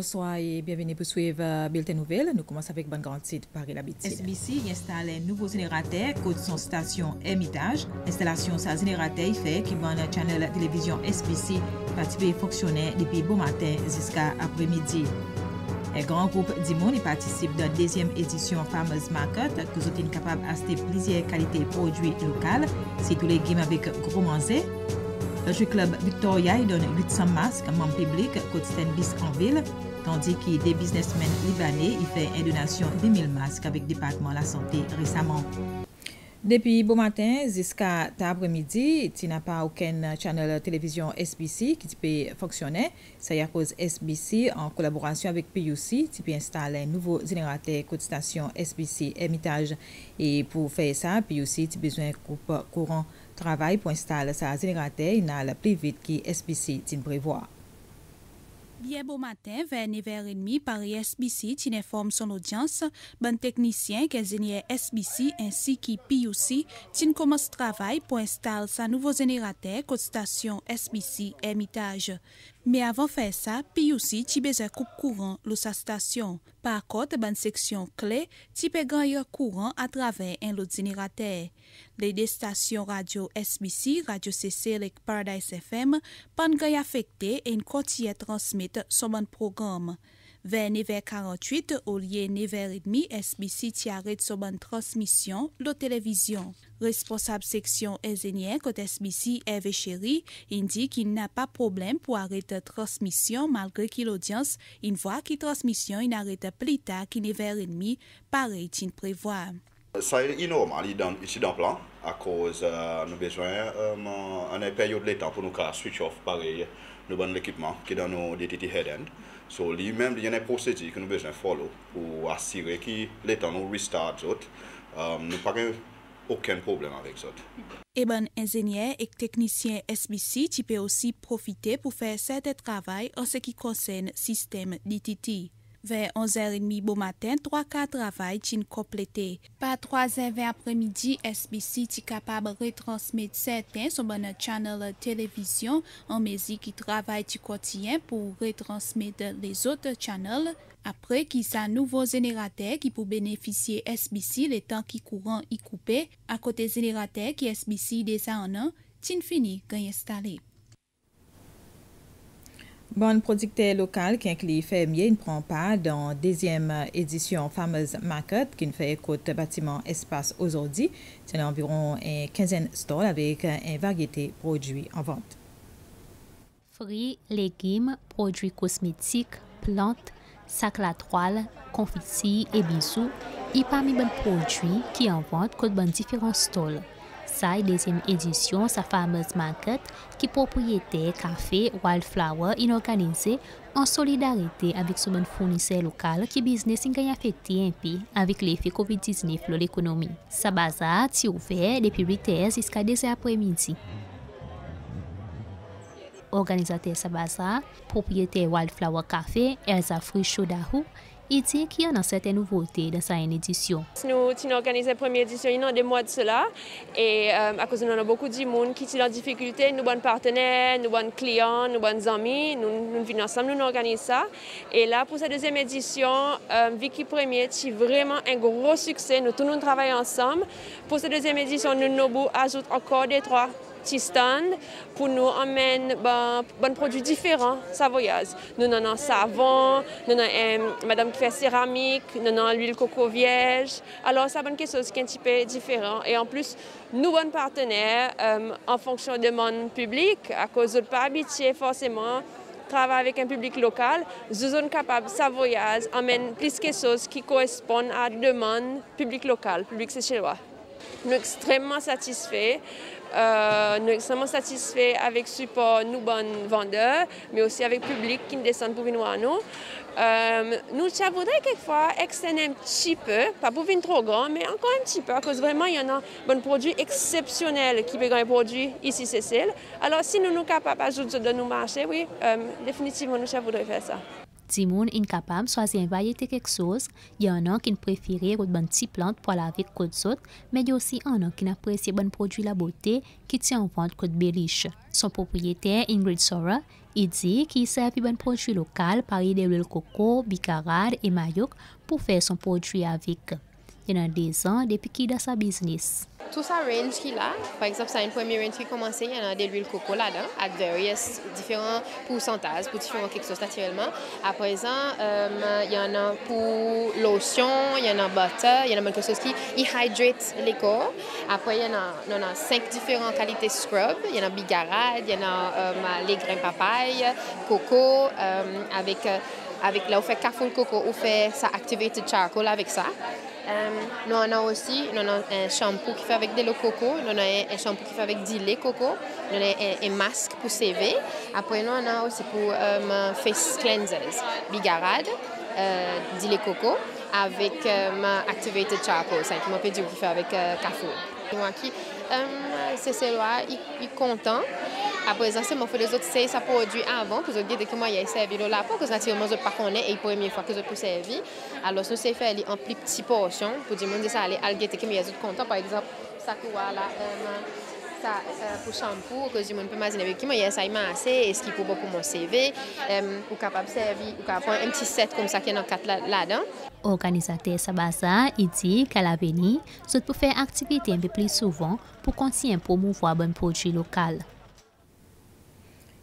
Bonsoir et bienvenue pour suivre euh, Bulletin Nouvelle. Nous commençons avec bonne grande titre par l'habitude. SBC installe un nouveau générateur côté son station Hermitage. Installation sa générateur fait qui va le channel télévision SBC participer fonctionner depuis bon matin jusqu'à après-midi. Un grand groupe d'Imon participe dans la deuxième édition Farmers Market que vous capable d'acheter plusieurs qualités de produits locaux. C'est tous les games avec gros manger. Le club Victoria donne 800 masques à membres publics côté bis en ville, Tandis que des businessmen libanais y fait une donation de 1000 masques avec le département de la santé récemment. Depi bon matin, ziska ta apremidi, ti na pa ouken chanel televizyon SBC ki ti pe foksyone. Sa ya koz SBC an kolaborasyon avik PUC, ti pe installe nouvo generate kotistasyon SBC Hermitage. E pou feye sa, PUC ti bezwen koup kouran travay pou installe sa generate inal pli vit ki SBC tin prevoa. Bien bon matin, vers 9h30, Paris SBC tient informe son audience. Bon technicien, Kézenier SBC ainsi que PUC tient commence travail pour installer sa nouveau générateur côte station SBC Hermitage. Mais avant de faire ça, PUC ti besoin coupe courant dans sa station. Par contre, ban section clé, ti peut gagner courant à travers un autre générateur. Les deux stations radio SBC, Radio CC et Paradise FM, pan gagner affecté et une quotidien transmettre son bon programme. Vers 9h48, au lieu 9h30, SBC ti arrête son bonne transmission la télévision. Responsab seksyon ezenyen Kotesmisi Eve Cheri indi ki na pa problem pou arete transmisyon malgre ki l'audyans in vwa ki transmisyon in arete plita ki ne ver enmi pare itin prevwa. Sa inormal iti dan plan a koz euh, nou bezwen anay euh, peryode letan pou nou ka switch off pareye nou ban l'ekipman bon ki dan nou DTT head-end. So li menm li yene prosedi ki nou bezwen follow pou asire ki letan nou restart zot. Um, euh, nou pa gen aucun problème avec ça. Et bon ingénieur et technicien SBC tu peux aussi profiter pour faire certains travail en ce qui concerne le système DTT. Vers 11h30 bon matin, 3 cas travail sont complétés. Par 3h20 après-midi, SBC est capable de retransmettre certains sur notre channel télévision en musique qui travaille du quotidien pour retransmettre les autres channels Après qu'il y a un nouveau générateur qui peut bénéficier SBC le temps qui courant y coupé, à côté générateur qui SBC en un, tin fini installé. Bon producteur local qui inclut fermier ne prend pas dans la deuxième édition Farmers Market qui fait écoute bâtiment espace aujourd'hui. C'est environ une quinzaine de stalls avec une variété de produits en vente. Fruits, légumes, produits cosmétiques, plantes, sak la toal, konfiti e bizou, ipa mi bon prodwi ki an vant kote bon diferan stol. Sa y dezem edisyon sa famez market ki popryete kafe Wildflower inorganize an solidarite avik sou bon men founise lokal ki biznes yon ganyan feti enpi avik le fe COVID-19 lor ekonomi. Sa bazar ti ouve depi 8 es iska 10 apremidi. Organisateur sa bazar, propriétaire Wildflower Café, Elsa Frichaud-Dahou, il dit qu'il y a une certaine nouveauté dans cette édition. Nous avons organisé la première édition il y a des mois de cela. Et euh, à cause de nous, avons beaucoup de monde qui sont en difficulté, nous bons partenaires, nous bons clients, nous bons amis, nous, nous venons ensemble, nous organisons ça. Et là, pour cette deuxième édition, euh, Vicky Premier, c'est vraiment un gros succès. Nous tous nous travaillons ensemble. Pour cette deuxième édition, nous, nous ajoutons encore des trois petit stand pour nous amener ben, bon produits différents savoyards. Nous avons un savon, nous avons une madame qui fait céramique, nous avons l'huile coco vierge. Alors, c'est quelque chose qui est un petit peu différent. Et en plus, nous sommes partenaires euh, en fonction de mon public, à cause de pas habituer forcément travailler avec un public local, nous sommes capables, Savoyage, amène plus de choses qui correspondent à la demande public local, public séchellois. Nous sommes extrêmement satisfaits. Euh, nous sommes satisfaits avec le support nous bonnes vendeurs, mais aussi avec le public qui descend pour venir à nous. Euh, nous voudrions quelquefois extendre un petit peu, pas pour venir trop grand, mais encore un petit peu, parce que vraiment il y en a des produits exceptionnels qui peuvent être produits ici, Cécile. Alors si nous sommes capables de nos marchés, oui, euh, définitivement nous voudrions faire ça. Di moun inkapab swazi an vayete kek sos, yon an ki n preferi rote ban ti plant pou ala vek kote sot, men yon si an an ki n apresye ban prodwi la bote ki ti an vant kote beliche. Son propriyete Ingrid Sora, i di ki servi ban prodwi lokal pari de lul koko, bikarad e mayok pou fe son prodwi avik. Il a des ans depuis qu'il a sa business. Tout ça range qu'il a, par exemple, c'est une première range qui a commencé, il y en a de l'huile coco là-dedans, à various, différents pourcentages, pour différents quelque chose naturellement. À présent, euh, il y en a pour lotion, il y en a butter, il y en a quelque chose qui hydrate les corps. Après, il y en a, il a cinq différentes qualités scrub. Il y en a bigarade, il y en a euh, les grains papaye, coco, euh, avec, avec là, on fait café coco, on fait ça activated charcoal avec ça. Euh, nous on a aussi nous on un shampoing qui fait avec de l'eau coco, nous on a un shampoing qui fait avec du lait coco, nous on a un, masque pour CV. Après nous on a aussi pour um, face cleansers, bigarade, euh, du lait coco avec ma activated charcoal, ça qui m'a fait du fait avec euh, café. Moi qui c'est celui-là, il est content. Après ça, c'est mon fait les autres c'est ça produit avant que je dis que moi il y a servi là pour que naturellement je pas connais et première fois que je peux servir. Alors ça c'est fait en plus petite portion pour dire que ça aller algueter que mais content par exemple ça que voilà ça pour shampoo que je peux imaginer avec moi il y a ça assez est-ce qu'il faut pour mon CV ou capable servir ou capable un petit set est dans quatre là-dedans. Organisateur Sabasa qu'à l'avenir, ça peut faire activité un peu plus souvent pour continuer à promouvoir bon produit local.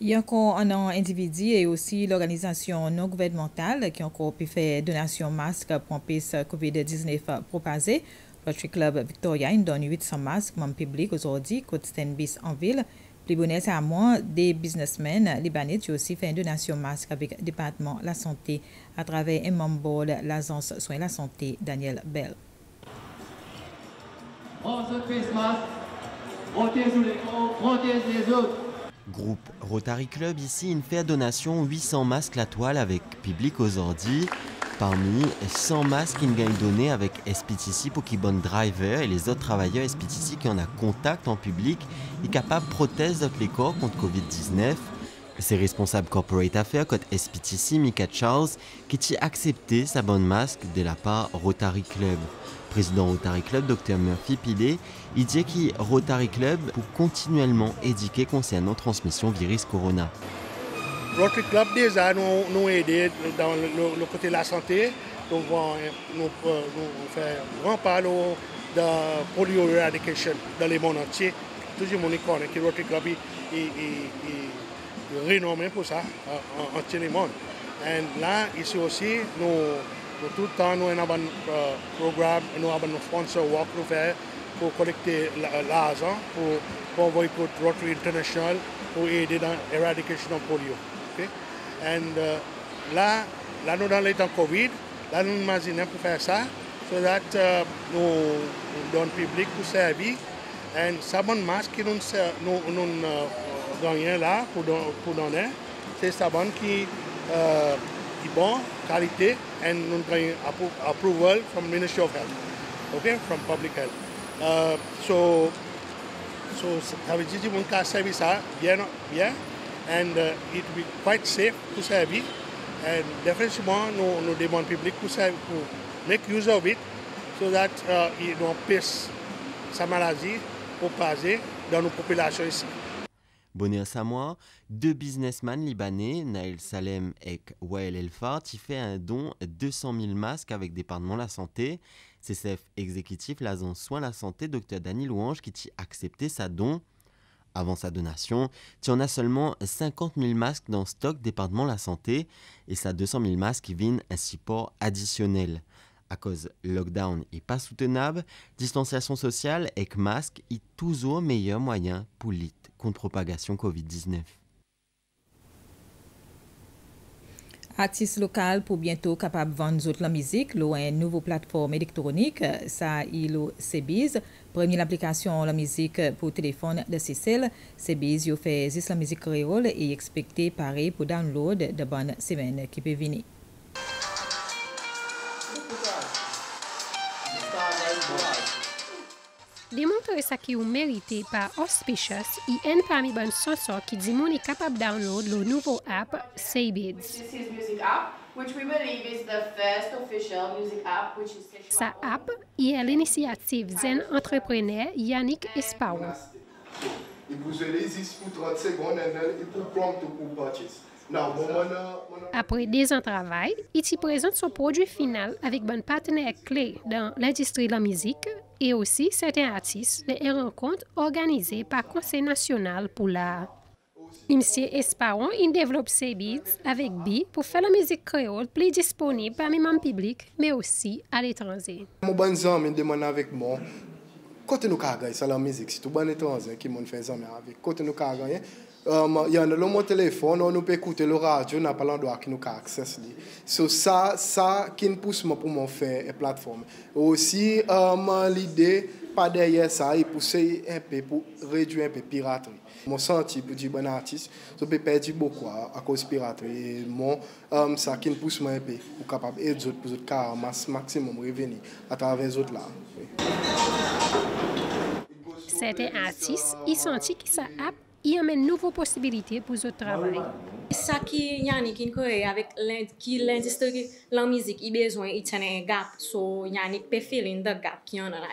Il y a encore un individu et aussi l'organisation non gouvernementale qui ont encore pu faire donation masques pour empêcher COVID-19 propagé. Rotary Club Victoria donne 800 masques membres public aujourd'hui, côte Stenbis en ville. Plus bonnet à moi, des businessmen libanais ont aussi fait une donation masque avec le département de la santé à travers un membre de l'agence Soins de la santé, Daniel Bell. les autres. Groupe Rotary Club ici, une fait donation 800 masques la toile avec public aux ordi. Parmi 100 masques qu'il gagne donné avec SPTC pour driver et les autres travailleurs SPTC qui en a contact en public et capable prothèse de les corps contre Covid-19. C'est responsable corporate affaires côté SPTC Mika Charles qui a accepté sa bonne masque de la part Rotary Club président Rotary Club, Dr Murphy Pilé, il dit que Rotary Club pour continuellement éduquer concernant transmission virus corona. Rotary Club déjà nous, nous aider dans le, côté de la santé. Donc, nous, nous, faisons grand part de polio eradication dans le monde entier. Tout le monde connaît que Rotary Club est, renommé pour ça en entier le monde. Et là, ici aussi, nous tout le temps, nous avons un euh, programme, nous avons un sponsor walk nous faire pour collecter l'argent pour, pour envoyer pour Rotary International pour aider dans l'éradication de polio. Okay? Et uh, là, là, nous dans les Covid, là, nous imaginons pour faire ça, so that uh, nous, nous donnons public pour servir. Et ça bonne masque que nous, nous, nous uh, gagnons là pour, pour donner, c'est ça bonne qui uh, bon, qualité, nous avons approval from Ministry of Health, okay, from Public Health. Uh, so, so servir ça bien, bien, and uh, it will be quite safe to servir. And nous, nous demandons au public pour make use of it, so that uh, ils n'empêchent sa maladie pour passer dans nos populations ici. Bonnet Samoa, deux businessmen libanais, Naël Salem et Wael Elfar, qui fait un don de 200 000 masques avec département la santé. CCF exécutif l'agent soin la santé, Dr Dany Louange, qui a accepté sa don. Avant sa donation, tu en as seulement 50 000 masques dans stock département la santé et ça 200 000 masques qui viennent un support additionnel. À cause lockdown est pas soutenable, distanciation sociale et masque est toujours meilleur moyen pour lutter contre propagation COVID-19. Artistes locaux pour bientôt capable de vendre la musique, l'eau une nouvelle plateforme électronique, ça il Cbiz, première application la musique pour téléphone de Cécile. Cbiz il fait la musique créole et expecté pareil pour download de bonnes semaines qui peut venir. Démontrer ça qui est mérité par Auspicious et un parmi bonnes chansons qui dit est capable de download le nouveau app Saybids. Sa app est l'initiative Zen Entrepreneur Yannick Esparon. Après 10 ans de travail, Iti présente son produit final avec bon partenaire clé dans l'industrie de la musique et aussi certains artistes les rencontres organisées par Conseil national pour l'art. Imsiye esparon in devlop se bid avek bi pou fè la mizik kreol pli disponib pa mi man piblik me osi al etranze. Mou ban zan men deman avek moun, kote nou ka gaye sa la mizik, sitou ban etranze ki moun fè zan men avek, kote nou ka gaye, um, il y a le téléphone, on peut écouter le radio, on n'a pas l'endroit qui nous a accès. So, ça, ça qui nous pousse pour moi faire une plateforme. Aussi, um, l'idée, pas derrière ça, il pousse un peu pour réduire un peu la piraterie. Mon senti pour dire bon artiste, je peux perdre beaucoup à, cause de piraterie. Moi, um, ça qui nous pousse un peu pour capable aider les autres pour les maximum revenir à travers les autres là. Certains artistes, ils sentent que ça a il y amène nouveau possibilité pour ce travail. Ça qui Yannick in Corée avec qui l'industrie la musique il besoin il tient un gap so Yannick peut fill in the gap qui en a là.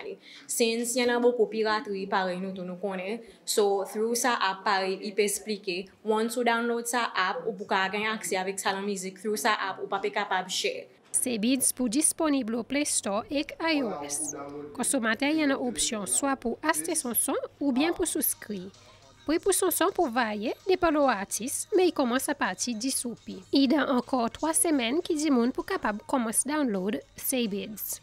Since y en a beaucoup piraterie pareil nous tout nous connaît so through sa app pareil il peut expliquer once you download sa app ou pour gagner accès avec sa la musique through sa app ou pas capable share. Se bids pou disponiblo Play Store ek iOS. Konsomater yon an opsyon swa pou aste son son ou bien pou souskri. Puis pour son son pour varier, dépend de l'artiste, mais il commence à partir du soupi. Il y a encore trois semaines qui dit pour capable commencer à download ces bids.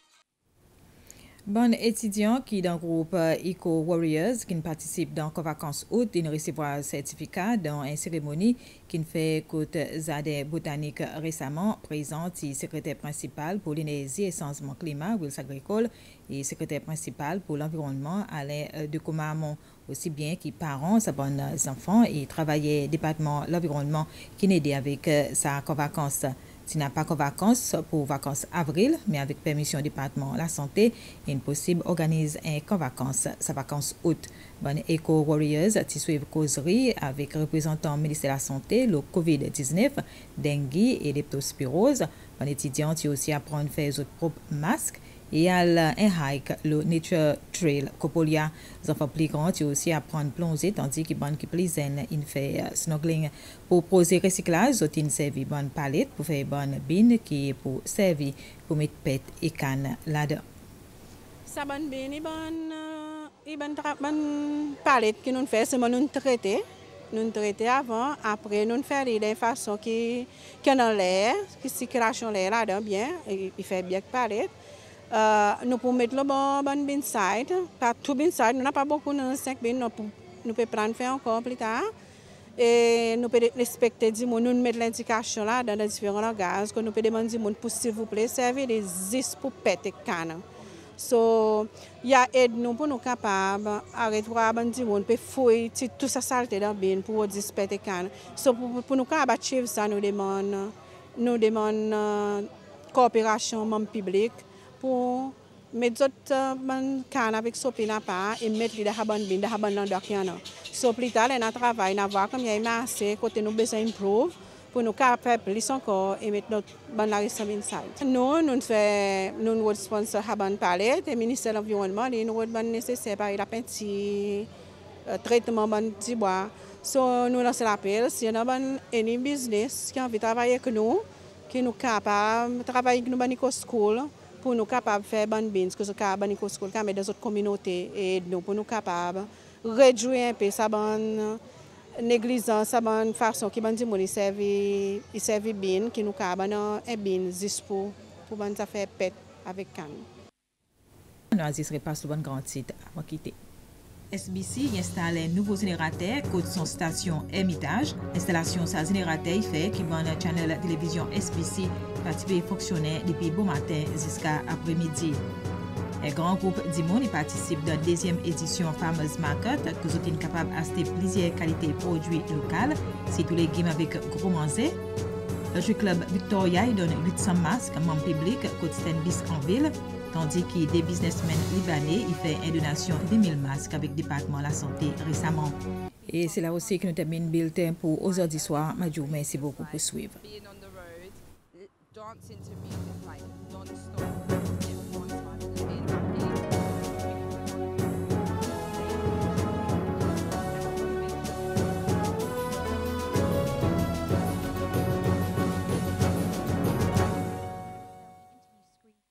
Bon étudiant qui dans le groupe euh, Eco Warriors qui participe dans vacances août, il recevoir un certificat dans une cérémonie qui fait côte Zade Botanique récemment présente secrétaire principal pour l'énergie et changement climat, Wills Agricole, et secrétaire principal pour l'environnement, Alain euh, de Comamon aussi bien que parents, bonne enfants et travailler département l'environnement qui n'aide avec euh, sa vacances. Tu n'as pas que vacances pour vacances avril, mais avec permission du département la santé, il est possible organise un vacances, sa vacances août. Bonne Eco Warriors, tu suivent causerie avec représentants ministère de la Santé, le COVID-19, dengue et leptospirose. Bon étudiant, tu aussi apprendre à faire votre propre masque et à un hike, le Nature Trail Copolia. Les enfants plus grands, tu aussi apprendre plonger, tandis que bon qui plus il fait uh, snorkeling. Pour poser recyclage, ils servi bonne palette pour faire bonne bine qui est pour servir pour mettre pète et canne là-dedans. Ça bonne bine, bonne, et bonne, palette que nous faisons, c'est nous traiter. Nous traiter avant, après nous faire de façon qui, qui dans l'air, qui circulation l'air là-dedans bien, il fait bien palette. Uh, nous pouvons mettre le bon, bon bin side, pas tout bin side, nous n'avons pas beaucoup de 5 bin, nous, pouvons prendre faire encore plus tard. Et nous pouvons respecter du monde, nous mettre l'indication là dans les différents gaz, que nous pouvons demander du monde pour s'il vous plaît, servir des 10 pour péter canne. So, y a aide nous pour nous capables d'arrêter de monde pour fouiller tout ça saleté dans bin pour 10 péter canne. So, pour, pour nous capables ça, nous demandons nous demandons uh, coopération membre public pou met zot uh, man kan avik sopi na pa e met li da haban bin, da haban nan dok yan nan. Sopi ta le nan travay nan vwa kom ya ima ase kote nou bezan improve pou nou ka pep lis anko e met not ban la resam inside. Nou, nou fè, nou nou wot sponsor haban pale, te Ministèl Environnement, li nou wot ban nesesè pari la penti, uh, tretman ban tibwa. So nou lanse l'apel, si yon nan ban eni biznes ki anvi travaye ke nou, ki nou kapab, travaye ki nou ban niko skoul, pou nou kapab fè ban bins, ke sou ka ban ikoskol, ka mè de zot kominote, et nou pou nou kapab redjouye anpe sa ban neglizan, sa ban fason ki ban di moun isevi bin, ki nou ka ban an bin zispo pou ban sa fè pet avèk kan. Nou azis repas sou ban gran tit, wakite. SBC installe un nouveau générateur de son station Hermitage. L'installation de ce générateur fait qui va le channel télévision SBC participer fonctionner depuis bon matin jusqu'à après-midi. Un grand groupe d'Imon participe dans la deuxième édition Farmers Market êtes capable d'acheter plusieurs qualités de produits locaux. C'est tous les games avec gros manger. Le jeu club Victoria donne 800 masques membres publics côté Stenbis en ville Tandis que des businessmen libanais y fait une donation de 1000 masques avec le département de la santé récemment. Et c'est là aussi que nous termine bulletin pour aujourd'hui soir. Madjou, merci beaucoup pour suivre.